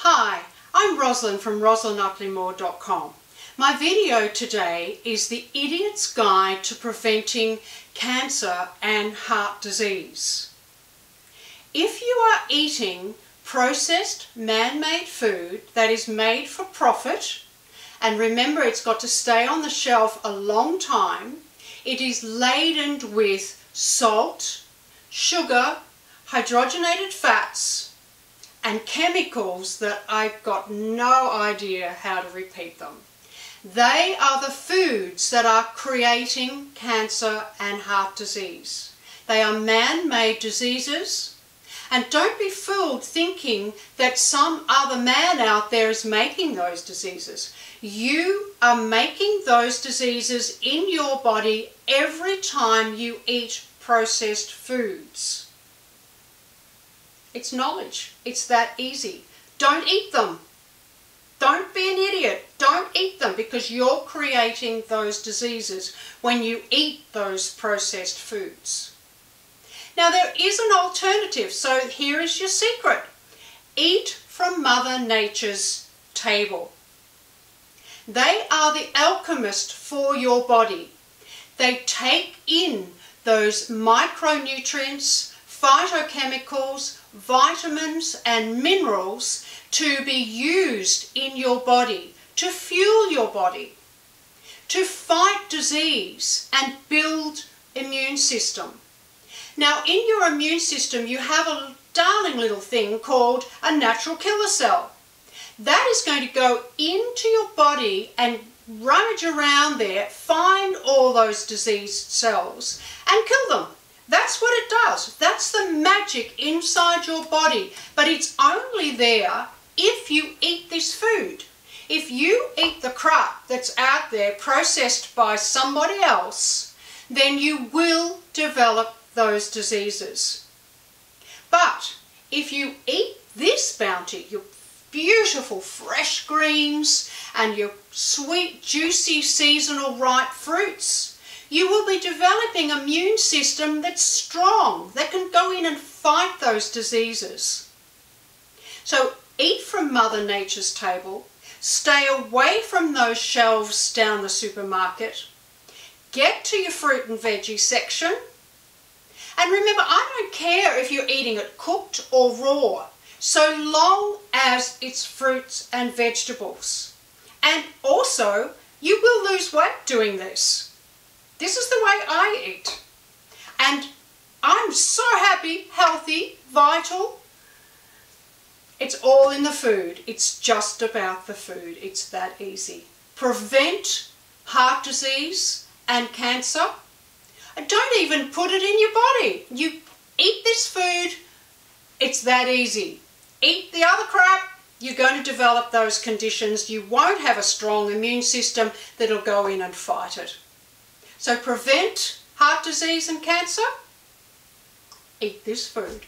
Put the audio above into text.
Hi, I'm Roslyn from roslynuttleymoore.com. My video today is the Idiot's Guide to Preventing Cancer and Heart Disease. If you are eating processed man-made food that is made for profit, and remember it's got to stay on the shelf a long time, it is laden with salt, sugar, hydrogenated fats, and chemicals that I've got no idea how to repeat them. They are the foods that are creating cancer and heart disease. They are man-made diseases. And don't be fooled thinking that some other man out there is making those diseases. You are making those diseases in your body every time you eat processed foods. It's knowledge. It's that easy. Don't eat them. Don't be an idiot. Don't eat them because you're creating those diseases when you eat those processed foods. Now there is an alternative, so here is your secret. Eat from Mother Nature's table. They are the alchemist for your body. They take in those micronutrients, phytochemicals, vitamins and minerals to be used in your body, to fuel your body, to fight disease and build immune system. Now in your immune system you have a darling little thing called a natural killer cell. That is going to go into your body and rummage around there, find all those diseased cells and kill them. That's what it does. That's the magic inside your body. But it's only there if you eat this food. If you eat the crap that's out there processed by somebody else, then you will develop those diseases. But if you eat this bounty, your beautiful fresh greens and your sweet, juicy, seasonal ripe fruits, you will be developing immune system that's strong, that can go in and fight those diseases. So eat from Mother Nature's table, stay away from those shelves down the supermarket, get to your fruit and veggie section, and remember, I don't care if you're eating it cooked or raw, so long as it's fruits and vegetables. And also, you will lose weight doing this. This is the way I eat. And I'm so happy, healthy, vital. It's all in the food. It's just about the food. It's that easy. Prevent heart disease and cancer. Don't even put it in your body. You eat this food, it's that easy. Eat the other crap, you're going to develop those conditions. You won't have a strong immune system that'll go in and fight it. So prevent heart disease and cancer, eat this food.